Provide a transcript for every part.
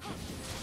Huh.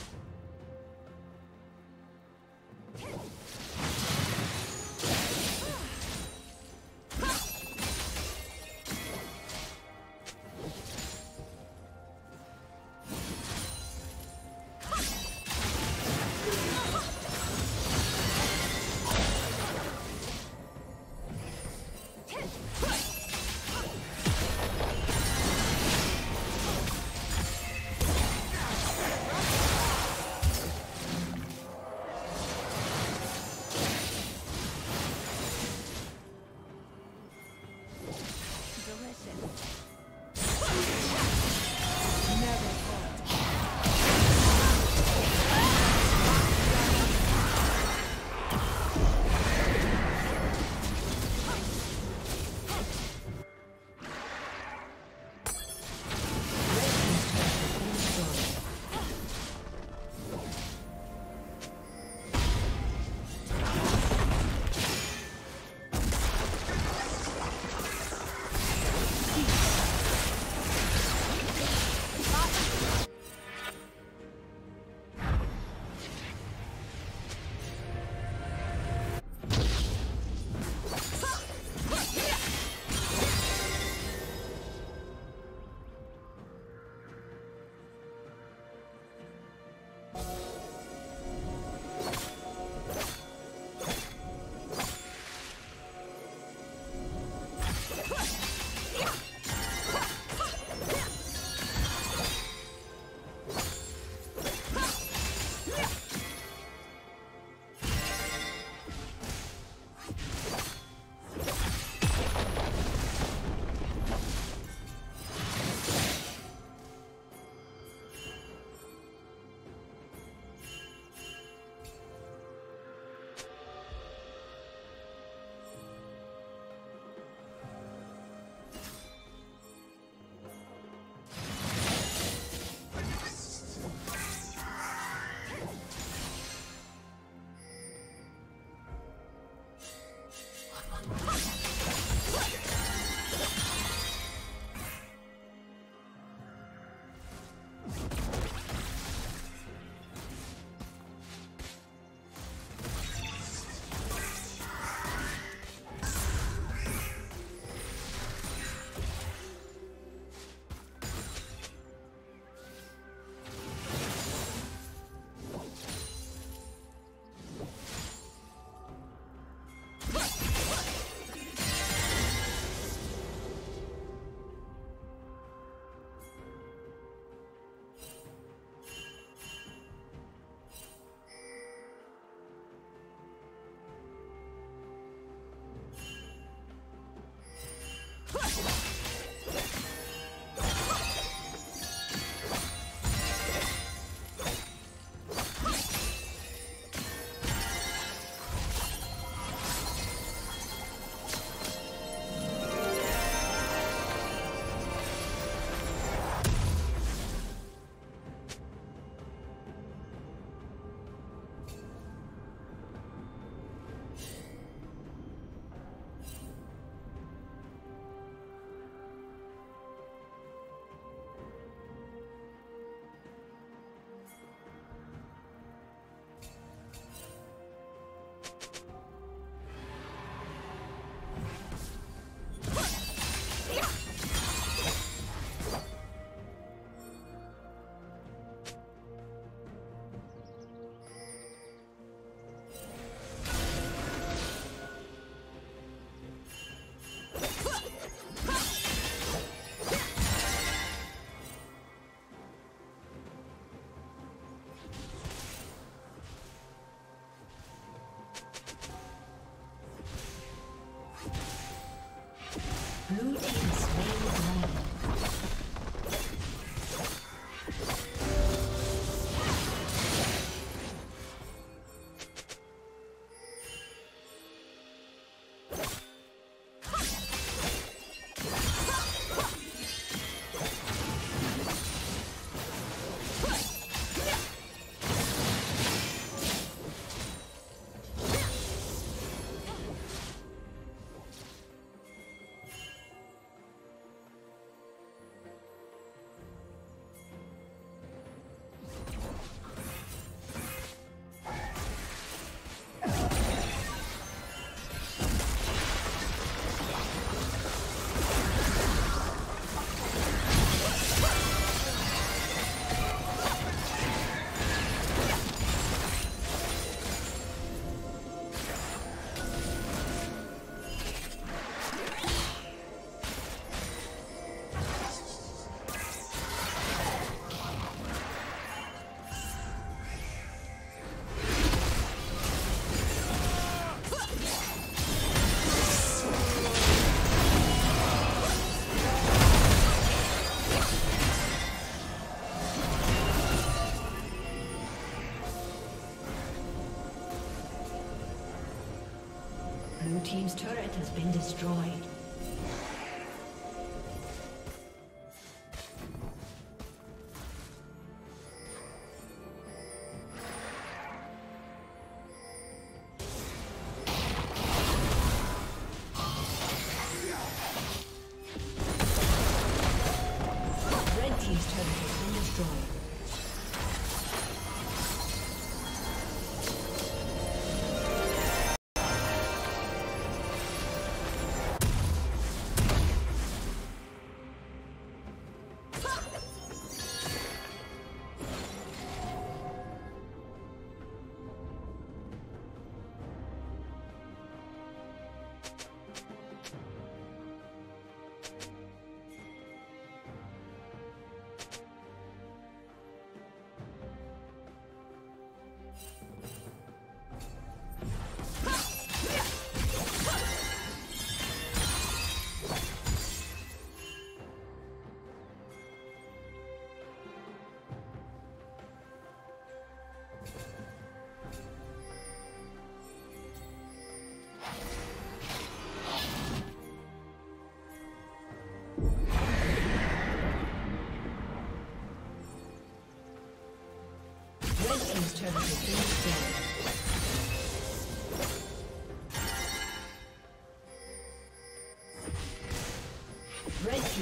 Has been destroyed.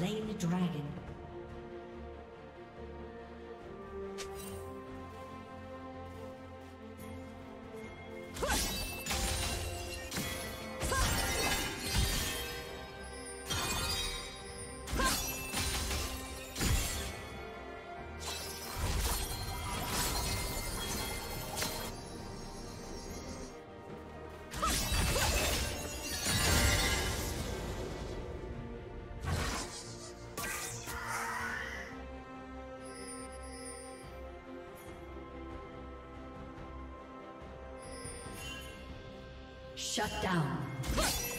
Slain the dragon. Shut down.